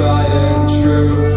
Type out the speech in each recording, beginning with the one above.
tried and true.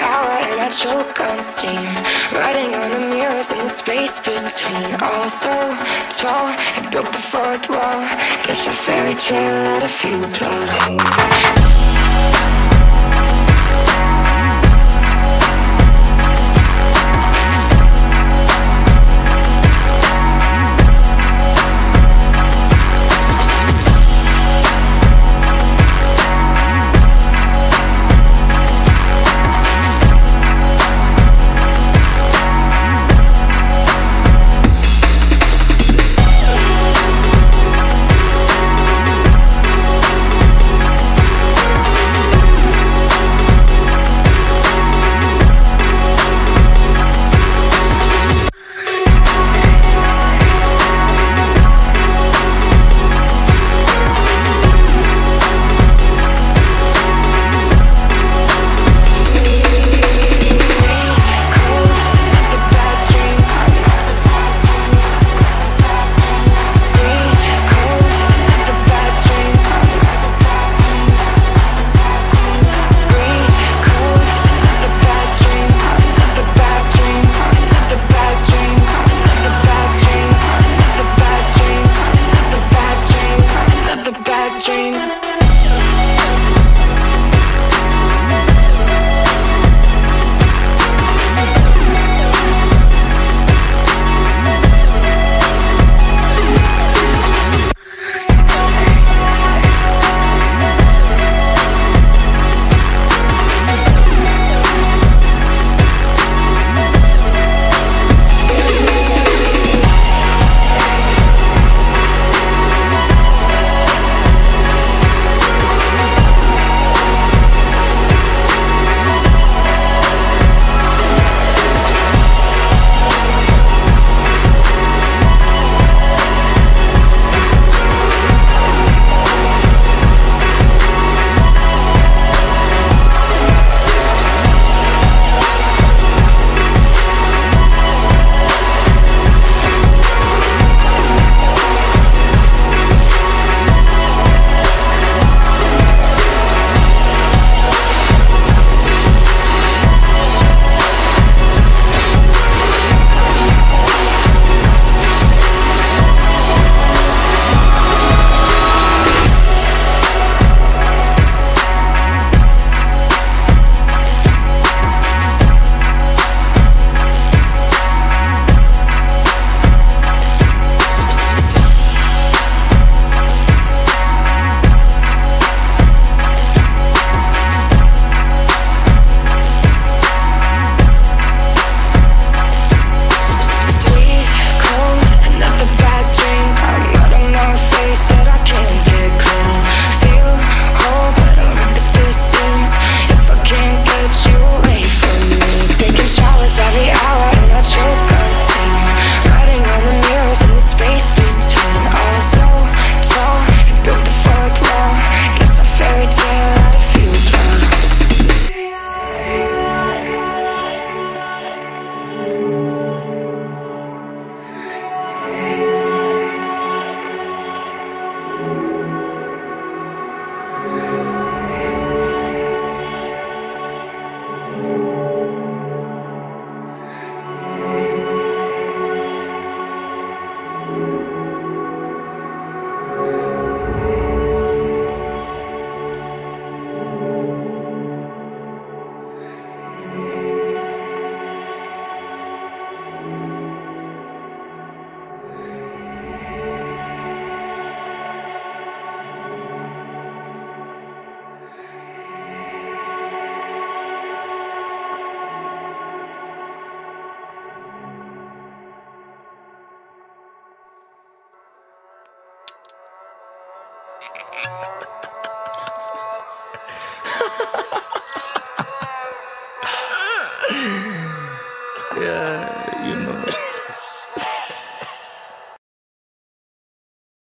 Hour and I choke on steam. Writing on the mirrors in the space between. All so tall, I broke the fourth wall. Guess a fairy tale had a few plot holes.